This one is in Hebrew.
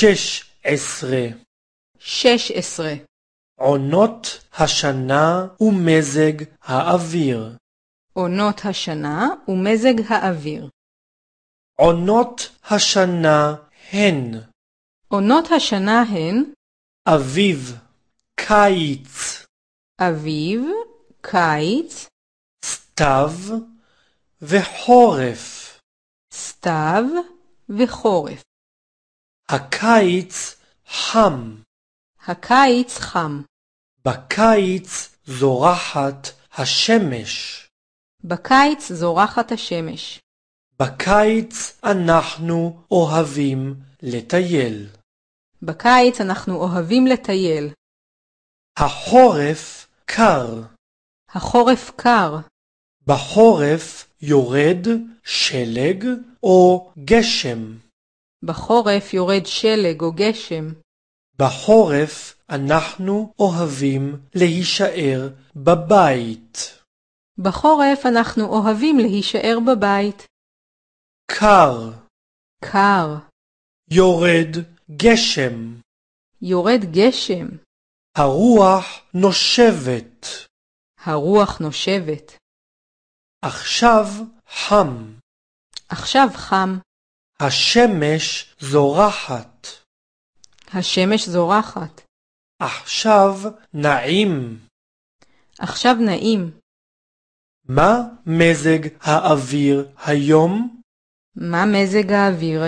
שש עשרה. שש עשרה. עונות השנה ומזג האוויר. עונות השנה ומזג האוויר. עונות השנה הן עונות השנה הן אביב, קיץ, אביב, קיץ, סתיו וחורף. סתיו וחורף. הקיץ חם, הקיץ חם. בקיץ זורחת השמש. בקיץ זורחת השמש. בקיץ אנחנו אוהבים לטייל. בקיץ אנחנו אוהבים לטייל. החורף קר. החורף קר. בחורף יורד שלג או גשם. בחורף יורד שלג או גשם. בחורף אנחנו אוהבים להישאר בבית. בחורף אנחנו אוהבים להישאר בבית. קר, קר. יורד גשם. יורד גשם. הרוח נושבת. הרוח נושבת. עכשיו חם. עכשיו חם. השמש זורחת. השמש זורחת. עכשיו נעים. עכשיו נעים. מה מזג האוויר היום? מה מזג האוויר